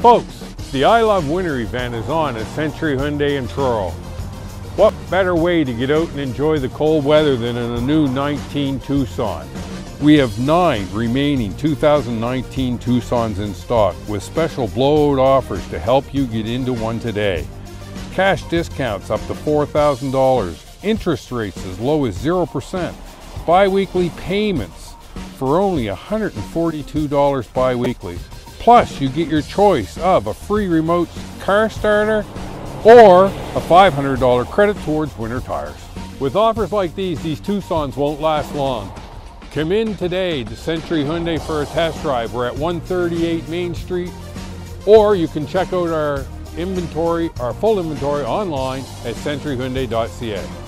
Folks, the I Love Winter event is on at Century Hyundai in Truro. What better way to get out and enjoy the cold weather than in a new 19 Tucson? We have nine remaining 2019 Tucsons in stock with special blowout offers to help you get into one today. Cash discounts up to $4,000, interest rates as low as 0%, bi-weekly payments for only $142 bi-weekly. Plus, you get your choice of a free remote car starter or a $500 credit towards winter tires. With offers like these, these Tucsons won't last long. Come in today to Century Hyundai for a test drive. We're at 138 Main Street, or you can check out our inventory, our full inventory online at centuryhyundai.ca.